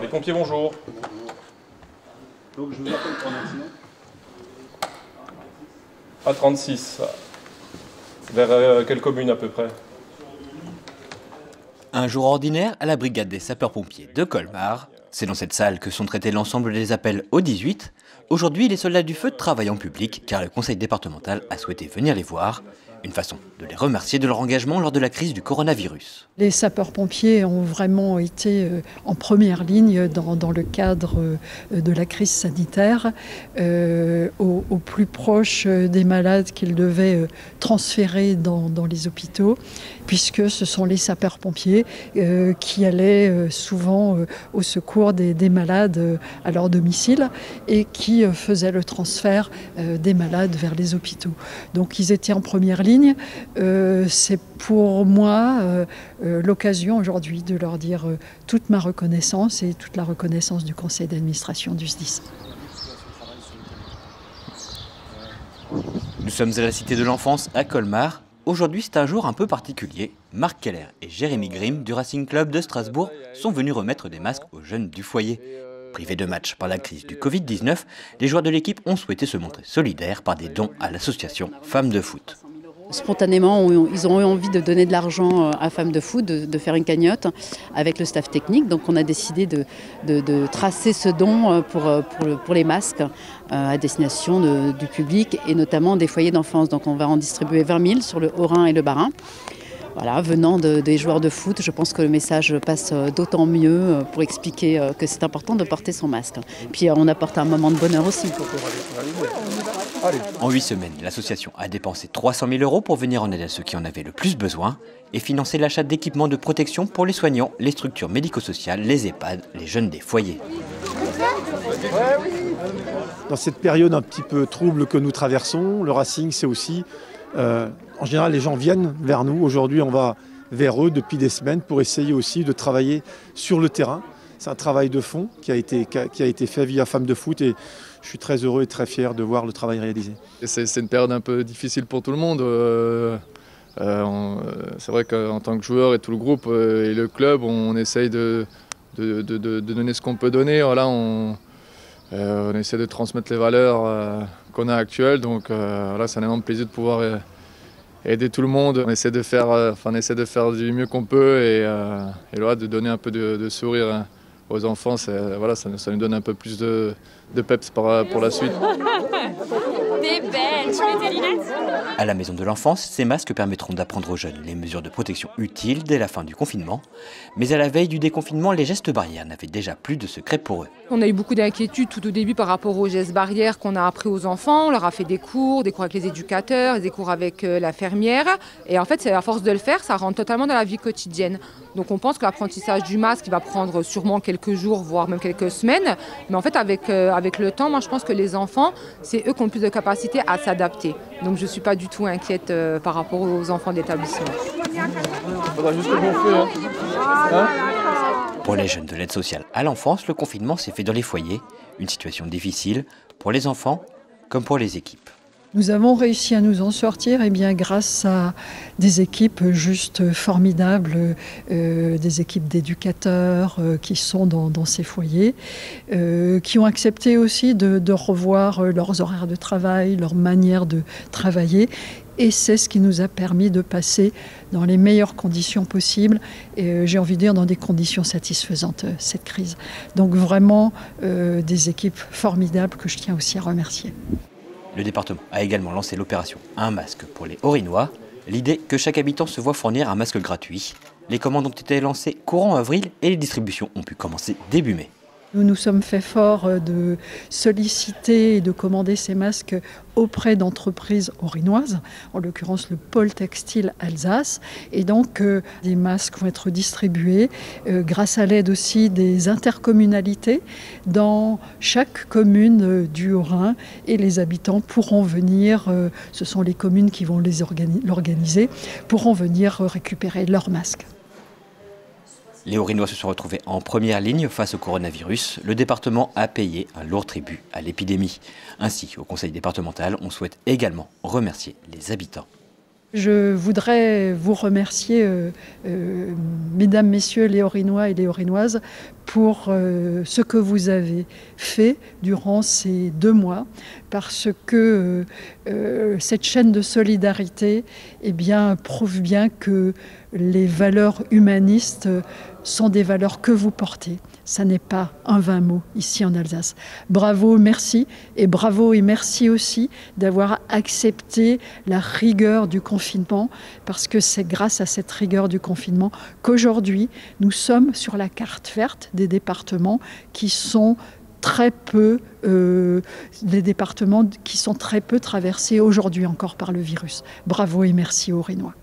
sapeurs-pompiers, bonjour. Donc je vous appelle pour un accident. À 36. Vers euh, quelle commune à peu près? Un jour ordinaire à la brigade des sapeurs-pompiers de Colmar. C'est dans cette salle que sont traités l'ensemble des appels au 18. Aujourd'hui, les soldats du feu travaillent en public car le conseil départemental a souhaité venir les voir. Une façon de les remercier de leur engagement lors de la crise du coronavirus. Les sapeurs-pompiers ont vraiment été euh, en première ligne dans, le cadre euh, de la crise sanitaire, euh, au, plus proche des malades qu'ils devaient euh, transférer dans, les hôpitaux, puisque ce sont les sapeurs-pompiers euh, qui allaient souvent au secours des, des malades à leur domicile et qui faisaient le transfert des malades vers les hôpitaux. Donc ils étaient en première ligne euh, c'est pour moi euh, euh, l'occasion aujourd'hui de leur dire toute ma reconnaissance et toute la reconnaissance du conseil d'administration du SDIS. Nous sommes à la Cité de l'Enfance à Colmar. Aujourd'hui, c'est un jour un peu particulier. Marc Keller et Jérémy Grimm du Racing Club de Strasbourg sont venus remettre des masques aux jeunes du foyer. Privés de match par la crise du Covid-19, les joueurs de l'équipe ont souhaité se montrer solidaires par des dons à l'association Femmes de Foot. Spontanément, ils ont eu envie de donner de l'argent à Femmes de Foot, de, faire une cagnotte avec le staff technique. Donc on a décidé de, tracer ce don pour, pour, pour les masques à destination du public et notamment des foyers d'enfance. Donc on va en distribuer 20 000 sur le Haut-Rhin et le Bas-Rhin. Voilà, venant de, des joueurs de foot, je pense que le message passe d'autant mieux pour expliquer que c'est important de porter son masque. Puis on apporte un moment de bonheur aussi. En huit semaines, l'association a dépensé 300 000 euros pour venir en aide à ceux qui en avaient le plus besoin et financer l'achat d'équipements de protection pour les soignants, les structures médico-sociales, les EHPAD, les jeunes des foyers. Dans cette période un petit peu trouble que nous traversons, le Racing, c'est aussi euh, en général, les gens viennent vers nous. Aujourd'hui, on va vers eux depuis des semaines pour essayer aussi de travailler sur le terrain. C'est un travail de fond qui a, été, qui a été fait via Femmes de Foot et je suis très heureux et très fier de voir le travail réalisé. C'est une période un peu difficile pour tout le monde. Euh, euh, c'est vrai qu'en tant que joueur et tout le groupe euh, et le club, on, essaye de, de, de, donner ce qu'on peut donner. Voilà, on, essaie de transmettre les valeurs qu'on a actuelles. Donc voilà, c'est un énorme plaisir de pouvoir aider tout le monde. On essaie de faire, de faire du mieux qu'on peut et, voilà, de donner un peu de, sourire aux enfants. Voilà, ça, nous donne un peu plus de, peps pour la suite. T'es belle, tu mets tes lunettes À la maison de l'enfance, ces masques permettront d'apprendre aux jeunes les mesures de protection utiles dès la fin du confinement. Mais à la veille du déconfinement, les gestes barrières n'avaient déjà plus de secret pour eux. On a eu beaucoup d'inquiétudes tout au début par rapport aux gestes barrières qu'on a appris aux enfants. On leur a fait des cours, des cours avec les éducateurs, des cours avec euh, l'infirmière. Et en fait, c'est à force de le faire, ça rentre totalement dans la vie quotidienne. Donc on pense que l'apprentissage du masque va prendre sûrement quelques jours, voire même quelques semaines. Mais en fait, avec, euh, avec le temps, moi je pense que les enfants, c'est eux qui ont le plus de capacité à s'adapter. Donc je ne suis pas du tout inquiète euh, par rapport aux enfants d'établissement. Pour les jeunes de l'aide sociale à l'enfance, le confinement s'est fait dans les foyers. Une situation difficile pour les enfants comme pour les équipes. Nous avons réussi à nous en sortir eh bien, grâce à des équipes juste formidables, euh, des équipes d'éducateurs euh, qui sont dans, ces foyers, euh, qui ont accepté aussi de, revoir leurs horaires de travail, leur manière de travailler et c'est ce qui nous a permis de passer dans les meilleures conditions possibles j'ai envie de dire dans des conditions satisfaisantes cette crise. Donc vraiment des équipes formidables que je tiens aussi à remercier. Le département a également lancé l'opération Un masque pour les Orinois. L'idée que chaque habitant se voit fournir un masque gratuit. Les commandes ont été lancées courant avril et les distributions ont pu commencer début mai. Nous nous sommes fait fort de solliciter et de commander ces masques auprès d'entreprises orinoises, en l'occurrence le pôle textile Alsace. Et donc euh, des masques vont être distribués euh, grâce à l'aide aussi des intercommunalités dans chaque commune euh, du Haut-Rhin et les habitants pourront venir, euh, ce sont les communes qui vont l'organiser, pourront venir récupérer leurs masques. Les Haut-Rhinois se sont retrouvés en première ligne face au coronavirus. Le département a payé un lourd tribut à l'épidémie. Ainsi, au conseil départemental, on souhaite également remercier les habitants. Je voudrais vous remercier, euh, euh, mesdames, messieurs, les Orinois et les Orinoises, pour euh, ce que vous avez fait durant ces deux mois, parce que cette chaîne de solidarité eh bien, prouve bien que les valeurs humanistes sont des valeurs que vous portez. Ça n'est pas un vain mot ici en Alsace. Bravo, merci. Et bravo et merci aussi d'avoir accepté la rigueur du confinement, parce que c'est grâce à cette rigueur du confinement qu'aujourd'hui, nous sommes sur la carte verte des départements qui sont très peu, euh, des départements qui sont très peu traversés aujourd'hui encore par le virus. Bravo et merci aux Rénois.